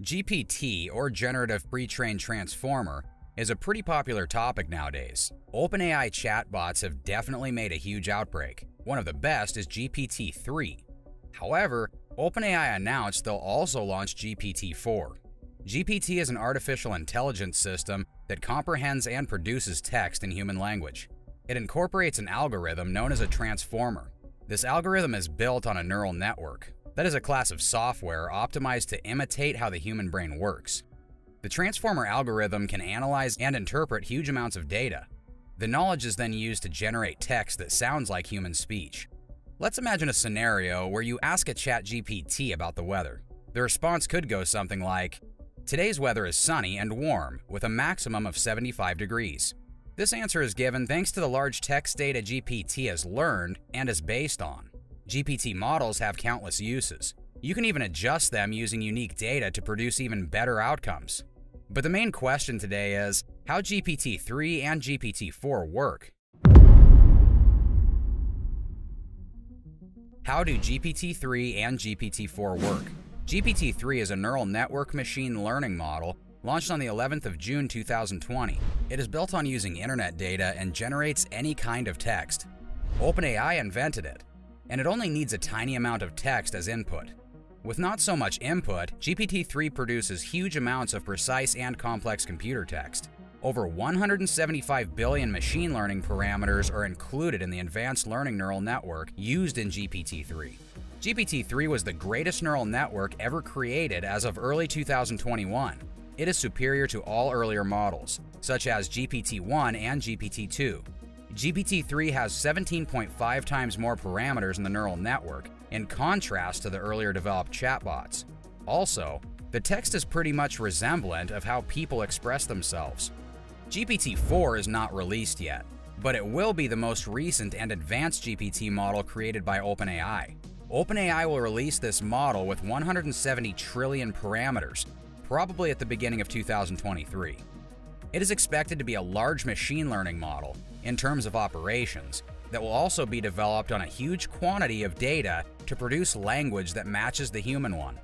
GPT, or Generative Pre-trained Transformer, is a pretty popular topic nowadays. OpenAI chatbots have definitely made a huge outbreak. One of the best is GPT-3. However, OpenAI announced they'll also launch GPT-4. GPT is an artificial intelligence system that comprehends and produces text in human language. It incorporates an algorithm known as a transformer. This algorithm is built on a neural network, that is a class of software optimized to imitate how the human brain works. The transformer algorithm can analyze and interpret huge amounts of data. The knowledge is then used to generate text that sounds like human speech. Let's imagine a scenario where you ask a chat GPT about the weather. The response could go something like, Today's weather is sunny and warm, with a maximum of 75 degrees. This answer is given thanks to the large text data GPT has learned and is based on. GPT models have countless uses. You can even adjust them using unique data to produce even better outcomes. But the main question today is how GPT-3 and GPT-4 work. How do GPT-3 and GPT-4 work? GPT-3 is a neural network machine learning model launched on the 11th of June 2020. It is built on using internet data and generates any kind of text. OpenAI invented it, and it only needs a tiny amount of text as input. With not so much input, GPT-3 produces huge amounts of precise and complex computer text. Over 175 billion machine learning parameters are included in the advanced learning neural network used in GPT-3. GPT-3 was the greatest neural network ever created as of early 2021. It is superior to all earlier models, such as GPT-1 and GPT-2, GPT-3 has 17.5 times more parameters in the neural network, in contrast to the earlier developed chatbots. Also, the text is pretty much resemblant of how people express themselves. GPT-4 is not released yet, but it will be the most recent and advanced GPT model created by OpenAI. OpenAI will release this model with 170 trillion parameters, probably at the beginning of 2023. It is expected to be a large machine learning model in terms of operations that will also be developed on a huge quantity of data to produce language that matches the human one.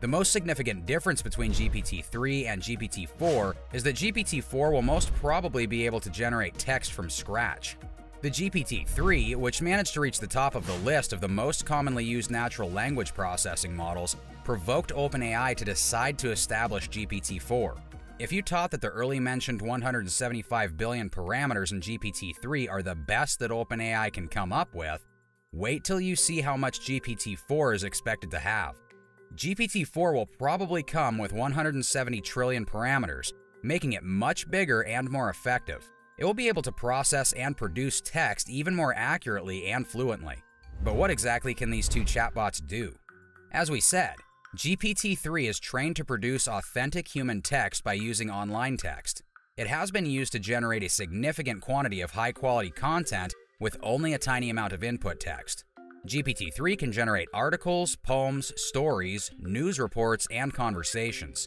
The most significant difference between GPT-3 and GPT-4 is that GPT-4 will most probably be able to generate text from scratch. The GPT-3, which managed to reach the top of the list of the most commonly used natural language processing models, provoked OpenAI to decide to establish GPT-4. If you taught that the early mentioned 175 billion parameters in GPT-3 are the best that OpenAI can come up with, wait till you see how much GPT-4 is expected to have. GPT-4 will probably come with 170 trillion parameters, making it much bigger and more effective. It will be able to process and produce text even more accurately and fluently. But what exactly can these two chatbots do? As we said, GPT-3 is trained to produce authentic human text by using online text. It has been used to generate a significant quantity of high-quality content with only a tiny amount of input text. GPT-3 can generate articles, poems, stories, news reports, and conversations.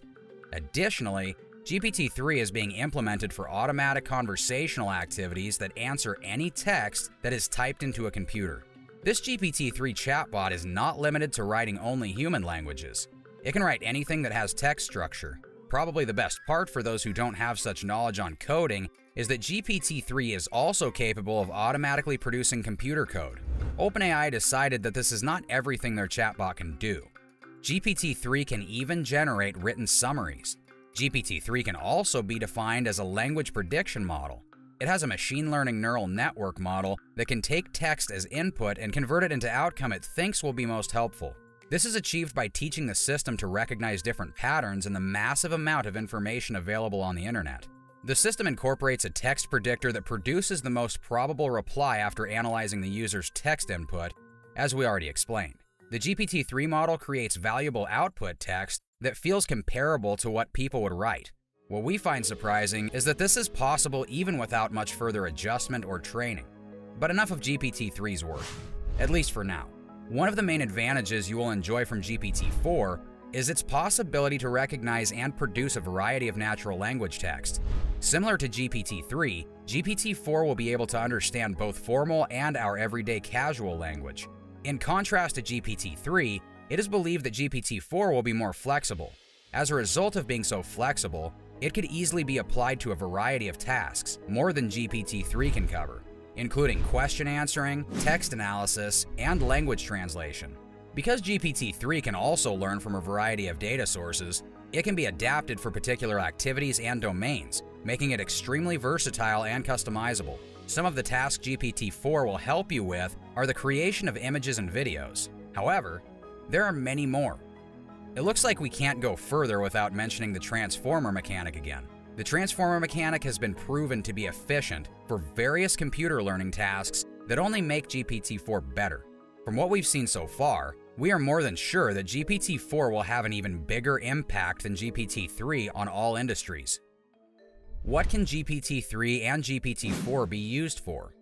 Additionally, GPT-3 is being implemented for automatic conversational activities that answer any text that is typed into a computer. This GPT-3 chatbot is not limited to writing only human languages. It can write anything that has text structure. Probably the best part for those who don't have such knowledge on coding is that GPT-3 is also capable of automatically producing computer code. OpenAI decided that this is not everything their chatbot can do. GPT-3 can even generate written summaries. GPT-3 can also be defined as a language prediction model. It has a machine learning neural network model that can take text as input and convert it into outcome it thinks will be most helpful. This is achieved by teaching the system to recognize different patterns in the massive amount of information available on the internet. The system incorporates a text predictor that produces the most probable reply after analyzing the user's text input, as we already explained. The GPT-3 model creates valuable output text that feels comparable to what people would write. What we find surprising is that this is possible even without much further adjustment or training. But enough of GPT-3's work, at least for now. One of the main advantages you will enjoy from GPT-4 is its possibility to recognize and produce a variety of natural language text. Similar to GPT-3, GPT-4 will be able to understand both formal and our everyday casual language. In contrast to GPT-3, it is believed that GPT-4 will be more flexible, As a result of being so flexible, it could easily be applied to a variety of tasks, more than GPT-3 can cover, including question answering, text analysis, and language translation. Because GPT-3 can also learn from a variety of data sources, it can be adapted for particular activities and domains, making it extremely versatile and customizable. Some of the tasks GPT-4 will help you with are the creation of images and videos. However, there are many more. It looks like we can't go further without mentioning the transformer mechanic again. The transformer mechanic has been proven to be efficient for various computer learning tasks that only make GPT-4 better. From what we've seen so far, we are more than sure that GPT-4 will have an even bigger impact than GPT-3 on all industries. What can GPT-3 and GPT-4 be used for?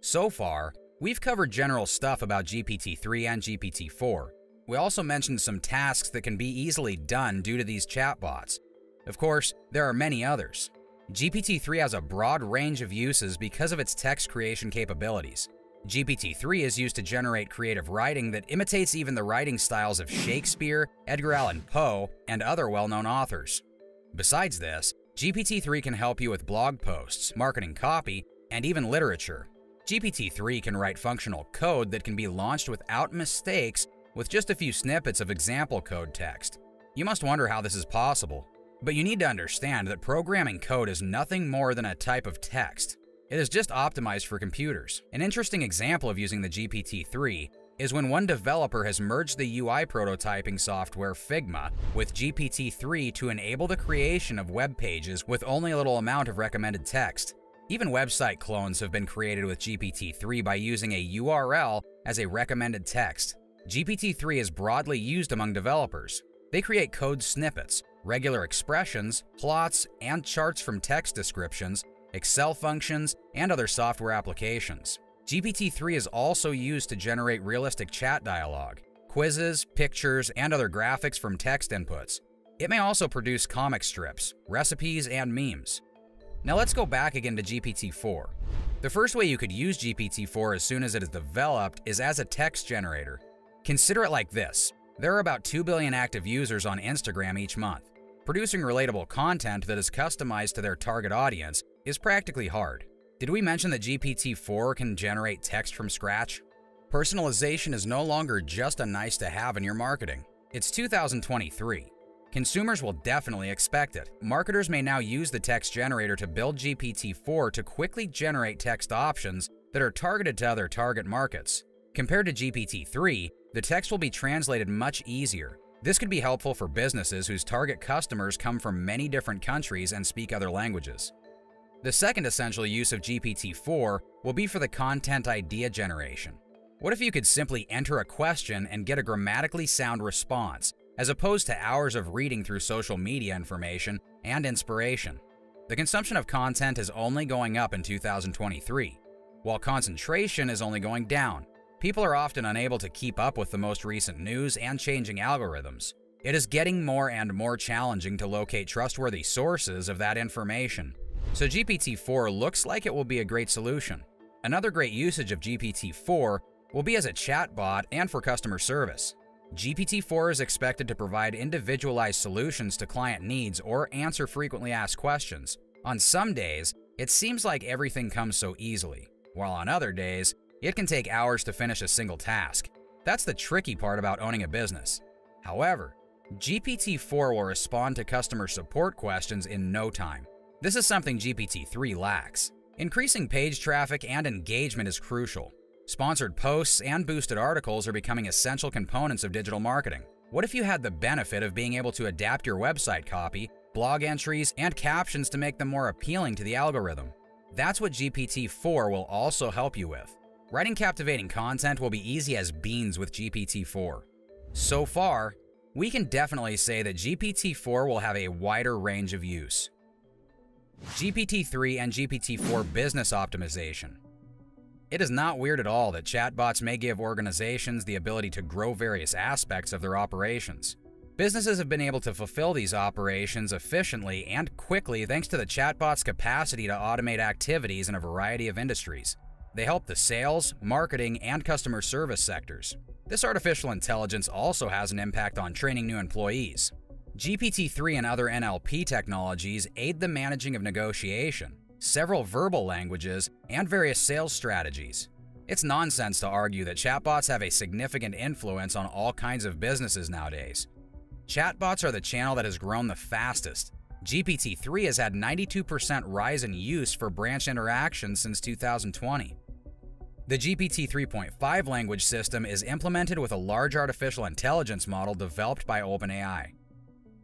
So far, we've covered general stuff about GPT-3 and GPT-4, we also mentioned some tasks that can be easily done due to these chatbots. Of course, there are many others. GPT-3 has a broad range of uses because of its text creation capabilities. GPT-3 is used to generate creative writing that imitates even the writing styles of Shakespeare, Edgar Allan Poe, and other well-known authors. Besides this, GPT-3 can help you with blog posts, marketing copy, and even literature. GPT-3 can write functional code that can be launched without mistakes with just a few snippets of example code text. You must wonder how this is possible, but you need to understand that programming code is nothing more than a type of text. It is just optimized for computers. An interesting example of using the GPT-3 is when one developer has merged the UI prototyping software Figma with GPT-3 to enable the creation of web pages with only a little amount of recommended text. Even website clones have been created with GPT-3 by using a URL as a recommended text. GPT-3 is broadly used among developers. They create code snippets, regular expressions, plots, and charts from text descriptions, Excel functions, and other software applications. GPT-3 is also used to generate realistic chat dialogue, quizzes, pictures, and other graphics from text inputs. It may also produce comic strips, recipes, and memes. Now let's go back again to GPT-4. The first way you could use GPT-4 as soon as it is developed is as a text generator. Consider it like this there are about 2 billion active users on Instagram each month. Producing relatable content that is customized to their target audience is practically hard. Did we mention that GPT 4 can generate text from scratch? Personalization is no longer just a nice to have in your marketing. It's 2023. Consumers will definitely expect it. Marketers may now use the text generator to build GPT 4 to quickly generate text options that are targeted to other target markets. Compared to GPT 3, the text will be translated much easier. This could be helpful for businesses whose target customers come from many different countries and speak other languages. The second essential use of GPT-4 will be for the content idea generation. What if you could simply enter a question and get a grammatically sound response, as opposed to hours of reading through social media information and inspiration? The consumption of content is only going up in 2023, while concentration is only going down. People are often unable to keep up with the most recent news and changing algorithms. It is getting more and more challenging to locate trustworthy sources of that information. So GPT-4 looks like it will be a great solution. Another great usage of GPT-4 will be as a chatbot and for customer service. GPT-4 is expected to provide individualized solutions to client needs or answer frequently asked questions. On some days, it seems like everything comes so easily, while on other days, it can take hours to finish a single task. That's the tricky part about owning a business. However, GPT-4 will respond to customer support questions in no time. This is something GPT-3 lacks. Increasing page traffic and engagement is crucial. Sponsored posts and boosted articles are becoming essential components of digital marketing. What if you had the benefit of being able to adapt your website copy, blog entries, and captions to make them more appealing to the algorithm? That's what GPT-4 will also help you with. Writing captivating content will be easy as beans with GPT-4. So far, we can definitely say that GPT-4 will have a wider range of use. GPT-3 and GPT-4 Business Optimization It is not weird at all that chatbots may give organizations the ability to grow various aspects of their operations. Businesses have been able to fulfill these operations efficiently and quickly thanks to the chatbot's capacity to automate activities in a variety of industries. They help the sales, marketing, and customer service sectors. This artificial intelligence also has an impact on training new employees. GPT-3 and other NLP technologies aid the managing of negotiation, several verbal languages, and various sales strategies. It's nonsense to argue that chatbots have a significant influence on all kinds of businesses nowadays. Chatbots are the channel that has grown the fastest. GPT-3 has had 92% rise in use for branch interactions since 2020. The GPT 3.5 language system is implemented with a large artificial intelligence model developed by OpenAI.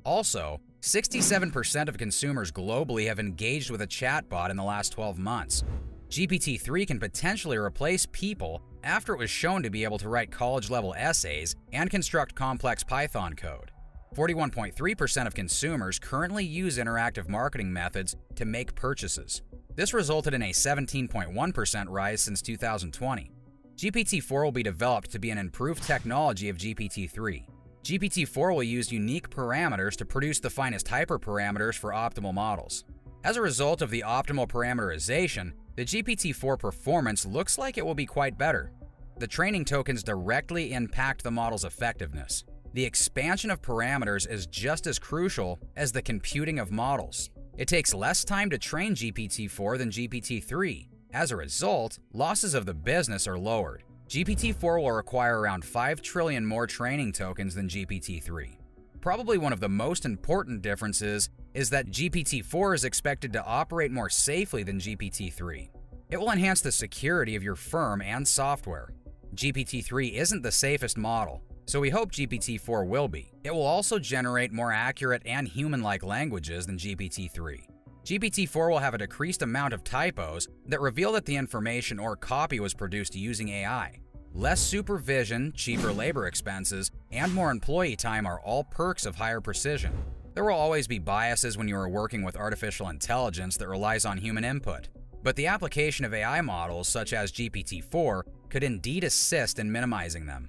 Also, 67% of consumers globally have engaged with a chatbot in the last 12 months. GPT 3 can potentially replace people after it was shown to be able to write college level essays and construct complex Python code. 41.3% of consumers currently use interactive marketing methods to make purchases. This resulted in a 17.1% rise since 2020. GPT-4 will be developed to be an improved technology of GPT-3. GPT-4 will use unique parameters to produce the finest hyperparameters for optimal models. As a result of the optimal parameterization, the GPT-4 performance looks like it will be quite better. The training tokens directly impact the model's effectiveness. The expansion of parameters is just as crucial as the computing of models. It takes less time to train GPT-4 than GPT-3. As a result, losses of the business are lowered. GPT-4 will require around 5 trillion more training tokens than GPT-3. Probably one of the most important differences is that GPT-4 is expected to operate more safely than GPT-3. It will enhance the security of your firm and software. GPT-3 isn't the safest model, so we hope GPT-4 will be. It will also generate more accurate and human-like languages than GPT-3. GPT-4 will have a decreased amount of typos that reveal that the information or copy was produced using AI. Less supervision, cheaper labor expenses, and more employee time are all perks of higher precision. There will always be biases when you are working with artificial intelligence that relies on human input. But the application of AI models such as GPT-4 could indeed assist in minimizing them.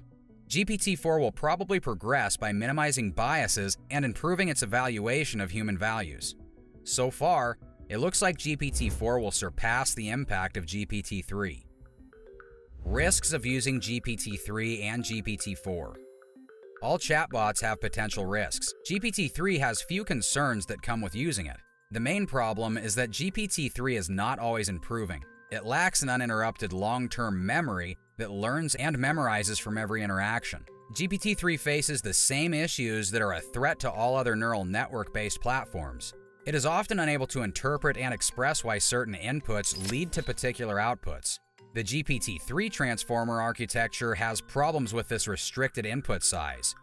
GPT-4 will probably progress by minimizing biases and improving its evaluation of human values. So far, it looks like GPT-4 will surpass the impact of GPT-3. Risks of using GPT-3 and GPT-4 All chatbots have potential risks. GPT-3 has few concerns that come with using it. The main problem is that GPT-3 is not always improving. It lacks an uninterrupted long-term memory that learns and memorizes from every interaction. GPT-3 faces the same issues that are a threat to all other neural network-based platforms. It is often unable to interpret and express why certain inputs lead to particular outputs. The GPT-3 transformer architecture has problems with this restricted input size.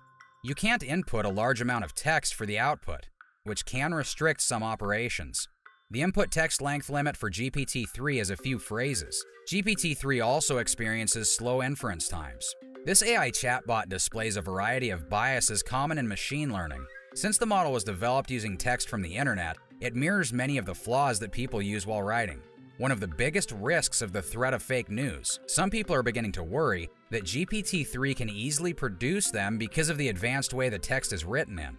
You can't input a large amount of text for the output, which can restrict some operations. The input text length limit for GPT-3 is a few phrases. GPT-3 also experiences slow inference times. This AI chatbot displays a variety of biases common in machine learning. Since the model was developed using text from the internet, it mirrors many of the flaws that people use while writing. One of the biggest risks of the threat of fake news, some people are beginning to worry that GPT-3 can easily produce them because of the advanced way the text is written in.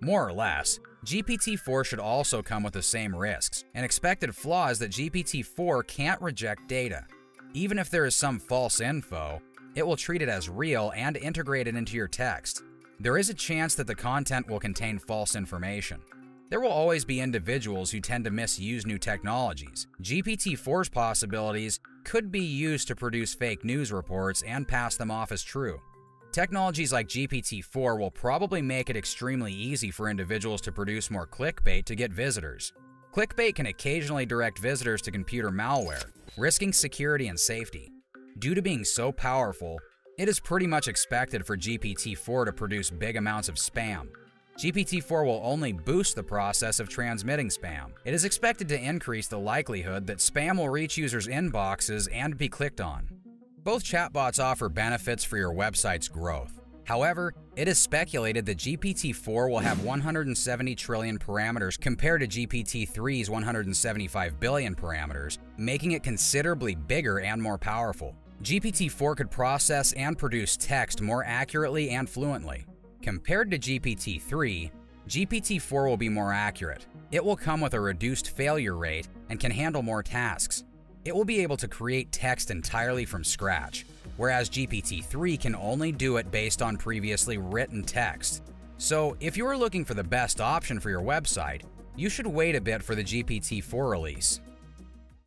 More or less, GPT-4 should also come with the same risks and expected flaws that GPT-4 can't reject data. Even if there is some false info, it will treat it as real and integrate it into your text. There is a chance that the content will contain false information. There will always be individuals who tend to misuse new technologies. GPT-4's possibilities could be used to produce fake news reports and pass them off as true. Technologies like GPT-4 will probably make it extremely easy for individuals to produce more clickbait to get visitors. Clickbait can occasionally direct visitors to computer malware, risking security and safety. Due to being so powerful, it is pretty much expected for GPT-4 to produce big amounts of spam. GPT-4 will only boost the process of transmitting spam. It is expected to increase the likelihood that spam will reach users' inboxes and be clicked on. Both chatbots offer benefits for your website's growth. However, it is speculated that GPT-4 will have 170 trillion parameters compared to GPT-3's 175 billion parameters, making it considerably bigger and more powerful. GPT-4 could process and produce text more accurately and fluently. Compared to GPT-3, GPT-4 will be more accurate. It will come with a reduced failure rate and can handle more tasks. It will be able to create text entirely from scratch, whereas GPT-3 can only do it based on previously written text. So, if you are looking for the best option for your website, you should wait a bit for the GPT-4 release.